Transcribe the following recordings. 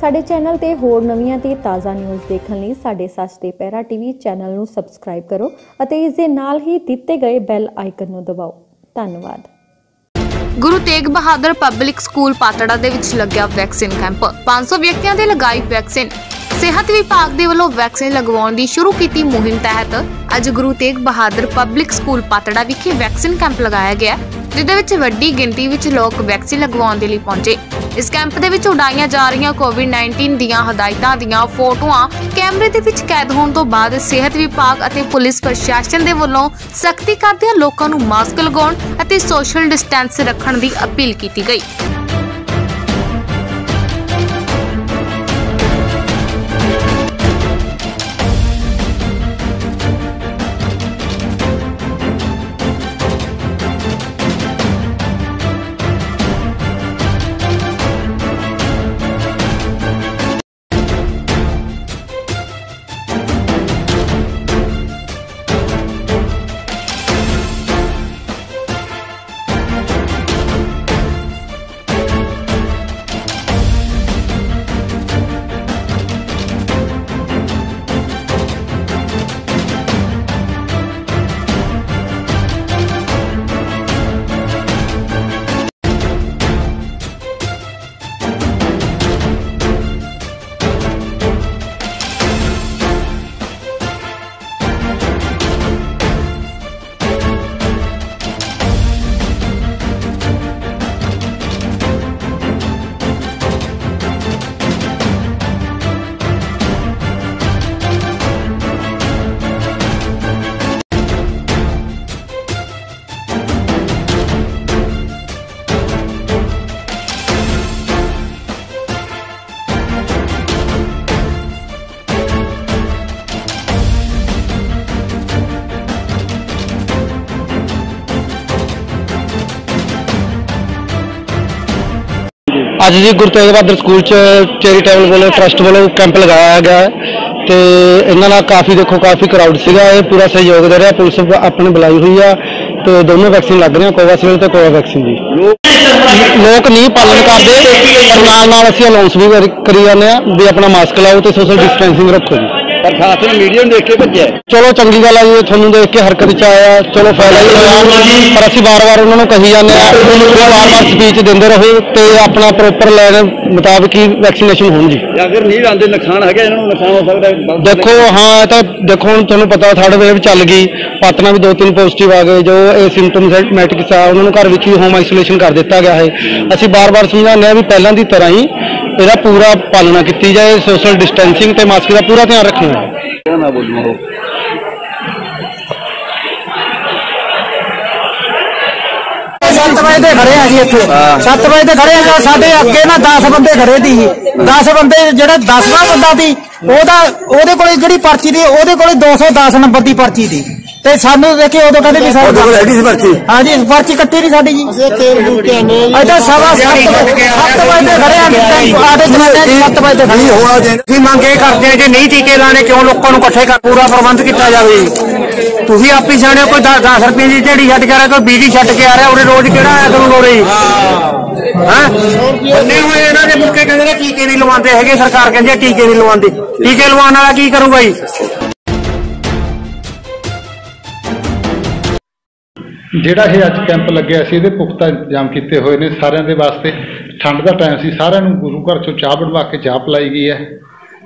ਸਾਡੇ ਚੈਨਲ ਤੇ ਹੋਰ ਨਵੀਆਂ ਤੇ ਤਾਜ਼ਾ ਨਿਊਜ਼ ਦੇਖਣ ਲਈ ਸਾਡੇ ਸੱਚ ਦੇ ਪਹਿਰਾ ਟੀਵੀ ਚੈਨਲ ਨੂੰ ਸਬਸਕ੍ਰਾਈਬ ਕਰੋ ਅਤੇ ਇਸ ਦੇ ਨਾਲ ਹੀ ਦਿੱਤੇ ਗਏ ਬੈਲ ਆਈਕਨ ਨੂੰ ਦਬਾਓ। ਧੰਨਵਾਦ। ਗੁਰੂ ਤੇਗ ਬਹਾਦਰ ਪਬਲਿਕ ਸਕੂਲ ਪਾਤੜਾ ਦੇ ਵਿੱਚ ਲੱਗਿਆ ਵੈਕਸੀਨ ਕੈਂਪ। 500 ਵਿਅਕਤੀਆਂ ਦੇ ਲਗਾਈ ਵੈਕਸੀਨ। ਸਿਹਤ ਵਿਭਾਗ ਦੇ ਵੱਲੋਂ ਵੈਕਸੀਨ ਲਗਵਾਉਣ ਦੀ ਸ਼ੁਰੂ ਕੀਤੀ ਮੁਹਿੰਮ ਤਹਿਤ। ਅੱਜ ਗੁਰੂ ਤੇਗ ਬਹਾਦਰ ਪਬਲਿਕ ਸਕੂਲ ਪਾਤੜਾ ਵਿਖੇ ਵੈਕਸੀਨ ਕੈਂਪ ਲਗਾਇਆ ਗਿਆ। ਜਿਦੇ ਵਿੱਚ ਵੱਡੀ ਗਿਣਤੀ ਵਿੱਚ ਲੋਕ ਵੈਕਸੀਨ ਲਗਵਾਉਣ ਦੇ ਲਈ ਪਹੁੰਚੇ। ਇਸ ਕੈਂਪ ਦੇ ਵਿੱਚ ਉਡਾਈਆਂ ਜਾ ਰਹੀਆਂ ਕੋਵਿਡ-19 ਦੀਆਂ ਹਦਾਇਤਾਂ ਦੀਆਂ ਫੋਟੋਆਂ ਕੈਮਰੇ ਦੇ ਵਿੱਚ ਕੈਦ ਹੋਣ ਤੋਂ ਬਾਅਦ ਸਿਹਤ ਵਿਭਾਗ ਅਤੇ ਪੁਲਿਸ ਪ੍ਰਸ਼ਾਸਨ ਦੇ ਵੱਲੋਂ ਸਖਤੀ ਕਰਦਿਆਂ ਲੋਕਾਂ ਨੂੰ ਮਾਸਕ ਲਗਾਉਣ ਅਤੇ ਸੋਸ਼ਲ ਡਿਸਟੈਂਸ ਰੱਖਣ ਦੀ ਅਪੀਲ ਕੀਤੀ ਗਈ। ਅੱਜ ਜੀ ਗੁਰੂ ਤੇਗ ਬਹਾਦਰ ਸਕੂਲ ਚ ਚੈਰੀਟੇਬਲ ਵੱਲੋਂ ਟਰਸਟ ਵੱਲੋਂ ਕੈਂਪ ਲਗਾਇਆ ਗਿਆ ਹੈ ਤੇ ਇਹਨਾਂ ਨਾਲ ਕਾਫੀ ਦੇਖੋ ਕਾਫੀ ਕਰਾਊਡ ਸੀਗਾ, ਇਹ ਪੂਰਾ ਸਹਿਯੋਗ ਦੇ ਰਿਹਾ, ਪੁਲਿਸ ਆਪਣੇ ਬੁਲਾਈ ਹੋਈ ਆ ਤੇ ਦੋਨੋਂ ਵੈਕਸੀਨ ਲੱਗ ਰਹੀਆਂ ਕੋਵਾਸੀਲ ਤੇ ਕੋਵਾਵੈਕਸੀਨ ਜੀ। ਲੋਕ ਨਹੀਂ ਪਾਲਣ ਕਰਦੇ ਪਰ ਨਾਲ ਨਾਲ ਅਸੀਂ ਅਨਾਉਂਸ ਵੀ ਕਰੀ- ਕਰੀ ਜਾਂਦੇ ਆ ਵੀ ਆਪਣਾ ਮਾਸਕ ਲਾਓ ਤੇ ਸੋਸ਼ਲ ਡਿਸਟੈਂਸਿੰਗ ਰੱਖੋ ਜੀ। ਪ੍ਰਸ਼ਾਸਨ ਮੀਡੀਆ ਨੂੰ ਦੇਖ ਕੇ ਭੱਜਿਆ ਚਲੋ ਚੰਗੀ ਗੱਲ ਆ ਜੀ ਤੁਹਾਨੂੰ ਦੇਖ ਕੇ ਹਰਕਤ ਚ ਆਇਆ। ਚਲੋ ਫਾਇਦਾ ਹੀ ਹੋਇਆ। ਪਰ ਅਸੀਂ ਵਾਰ-ਵਾਰ ਉਹਨਾਂ ਨੂੰ ਕਹੀ ਜਾਂਦੇ ਆ ਵਾਰ-ਵਾਰ ਸਪੀਚ ਦਿੰਦੇ ਰਹੋ ਤੇ ਆਪਣਾ ਪ੍ਰੋਪਰ ਲੈਣ ਮੁਤਾਬਕ ਹੀ ਵੈਕਸੀਨੇਸ਼ਨ ਹੋਣ ਜੀ। ਜੇ ਅਗਰ ਨਹੀਂ ਲਾਉਂਦੇ ਨੁਕਸਾਨ ਹੈਗਾ ਇਹਨਾਂ ਨੂੰ ਨੁਕਸਾਨ ਹੋ ਸਕਦਾ ਦੇਖੋ ਹਾਂ ਇਹ ਤਾਂ ਦੇਖੋ ਹੁਣ ਤੁਹਾਨੂੰ ਪਤਾ ਥਰਡ ਵੇਵ ਚੱਲ ਗਈ ਪਾਤਨਾ ਵੀ ਦੋ ਤਿੰਨ ਪੋਜ਼ਿਟਿਵ ਆ ਗਏ ਜੋ ਇਹ ਸਿੰਪਟੋਮੈਟਿਕਸ ਆ ਉਹਨਾਂ ਨੂੰ ਘਰ ਵਿੱਚ ਹੀ ਹੋਮ ਆਈਸੋਲੇਸ਼ਨ ਕਰ ਦਿੱਤਾ ਗਿਆ ਹੈ। ਅਸੀਂ ਬਾਰ-ਬਾਰ ਸਮਝਾਉਂਦੇ ਆ ਵੀ ਪਹਿਲਾਂ ਦੀ ਤਰ੍ਹਾਂ ਹੀ ਇਹਦਾ ਪੂਰਾ ਪਾਲਣਾ ਕੀਤੀ ਜਾਏ ਸੋਸ਼ਲ ਡਿਸਟੈਂਸਿੰਗ ਤੇ ਮਾਸਕ ਦਾ ਪੂਰਾ ਧਿਆਨ ਰੱਖਣਾ। ਹੈ ਨਾ ਬੋਲੂ ਸੱਤ ਵਜੇ ਤੇ ਖੜੇ ਆ ਜੀ ਇੱਥੇ। 7 ਵਜੇ ਤੇ ਖੜੇ ਆ ਸਾਡੇ ਅੱਗੇ ਨਾ 10 ਬੰਦੇ ਖੜੇ ਸੀ 10 ਬੰਦੇ ਜਿਹੜਾ 10ਵਾਂ ਬੰਦਾ ਸੀ ਉਹਦਾ ਉਹਦੇ ਕੋਲੇ ਜਿਹੜੀ ਪਰਚੀ ਦੀ ਉਹਦੇ ਕੋਲੇ 210 ਨੰਬਰ ਦੀ ਪਰਚੀ ਸੀ। ਤੇ ਸਾਨੂੰ ਦੇਖੇ ਉਦੋਂ ਕਹਿੰਦੇ ਵੀ ਸਾਡੇ ਕੋਲ ਹੈਗੀ ਸੀ ਪਰਚੀ। ਹਾਂਜੀ ਪਰਚੀ ਕੱਟੀ ਨਹੀਂ ਸਾਡੀ ਜੀ। ਅਜਾ ਸਵਾ 7 ਵਜੇ ਤੇ ਖੜੇ ਆ ਜੀ, ਆਡੇ ਜਨਾਨੇ 7 ਵਜੇ ਤੇ ਖੜੇ ਹੋਣਾ ਅਸੀਂ ਮੰਗ ਇਹ ਕਰਦੇ ਆ ਜੇ ਨਹੀਂ ਟੀਕੇ ਲਾਣੇ ਕਿਉਂ ਲੋਕਾਂ ਨੂੰ ਇਕੱਠੇ ਕਰ ਪੂਰਾ ਪ੍ਰਬੰਧ ਕੀਤਾ ਜਾਵੇ। ਤੁਸੀਂ ਆਪੀ ਹੋ, ਕੋਈ 10 ਰੁਪਏ ਦੀ ਝੇੜੀ ਛੱਡ ਕੇ ਆ ਰਿਹਾ ਕੋਈ 20 ਦੀ ਛੱਡ ਕੇ ਆ ਰਿਹਾ ਉਹਦੇ ਰੋਜ਼ ਕਿਹੜਾ ਆਇਆ ਤੁਹਾਨੂੰ ਲੋੜੇ ਜੀ ਹਾਂ? ਬੰਨੇ ਹੋਏ ਇਹਨਾਂ ਦੇ ਮੁੱਕੇ ਕਹਿੰਦੇ ਨੇ ਟੀਕੇ ਨਹੀਂ ਲਵਾਉਂਦੇ ਹੈਗੇ ਸਰਕਾਰ ਕਹਿੰਦੀ ਟੀਕੇ ਨਹੀਂ ਲਵਾਉਂਦੀ। ਟੀਕੇ ਲਵਾਉਣ ਵਾਲਾ ਕੀ ਕਰੂਗਾ ਜੀ ਜਿਹੜਾ ਇਹ ਅੱਜ ਕੈਂਪ ਲੱਗਿਆ ਸੀ, ਇਹਦੇ ਪੁਖਤਾ ਇੰਤਜ਼ਾਮ ਕੀਤੇ ਹੋਏ ਨੇ ਸਾਰਿਆਂ ਦੇ ਵਾਸਤੇ। ਠੰਡ ਦਾ ਟਾਈਮ ਸੀ, ਸਾਰਿਆਂ ਨੂੰ ਗੁਰੂ ਘਰ ਚੋਂ ਚਾਹ ਬਣਵਾ ਕੇ ਚਾਹ ਪਿਲਾਈ ਗਈ ਹੈ।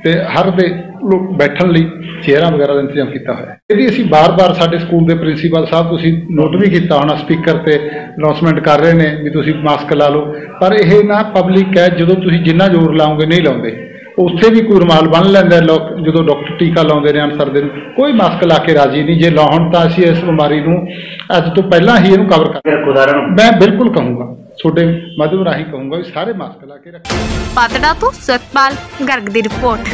ਤੇ ਹਰ ਦੇ ਲੋਕ ਬੈਠਣ ਲਈ ਚੇਅਰਾਂ ਵਗੈਰਾ ਦਾ ਇੰਤਜ਼ਾਮ ਕੀਤਾ ਹੋਇਆ ਹੈ। ਇਹਦੀ ਅਸੀਂ ਬਾਰ-ਬਾਰ ਸਾਡੇ ਸਕੂਲ ਦੇ ਪ੍ਰਿੰਸੀਪਲ ਸਾਹਿਬ, ਤੁਸੀਂ ਨੋਟ ਵੀ ਕੀਤਾ ਹੋਣਾ ਸਪੀਕਰ ਤੇ ਅਨਾਉਂਸਮੈਂਟ ਕਰ ਰਹੇ ਨੇ ਵੀ ਤੁਸੀਂ ਮਾਸਕ ਲਾ ਲਓ। ਪਰ ਇਹ ਨਾ ਪਬਲਿਕ ਹੈ, ਜਦੋਂ ਤੁਸੀਂ ਜਿੰਨਾ ਜ਼ੋਰ ਲਾਓਗੇ ਨਹੀਂ ਲਾਉਂਦੇ। ਉੱਥੇ ਵੀ ਕੋਈ ਰੁਮਾਲ ਬੰਨ ਲੈਂਦਾ ਹੈ ਲੋਕ ਜਦੋਂ ਡਾਕਟਰ ਟੀਕਾ ਲਾਉਂਦੇ ਨੇ ਅਨਸਰ ਦੇ ਨੂੰ ਕੋਈ ਮਾਸਕ ਲਾ ਕੇ ਰਾਜੀ ਨਹੀਂ। ਜੇ ਲਾਉਣ ਤਾਂ ਅਸੀਂ ਇਸ ਬਿਮਾਰੀ ਨੂੰ ਅੱਜ ਤੋਂ ਪਹਿਲਾਂ ਹੀ ਇਹਨੂੰ ਕਵਰ ਕਰ ਮੈਂ ਬਿਲਕੁਲ ਕਹੂੰਗਾ ਤੁਹਾਡੇ ਮਾਧਿਅਮ ਰਾਹੀਂ ਕਹੂੰਗਾ ਵੀ ਸਾਰੇ ਮਾਸਕ ਲਾ ਕੇ ਰੱਖੋ। ਪਾਤੜਾ ਤੋਂ ਸਤਪਾਲ ਗਰਗ ਦੀ ਰਿਪੋਰਟ।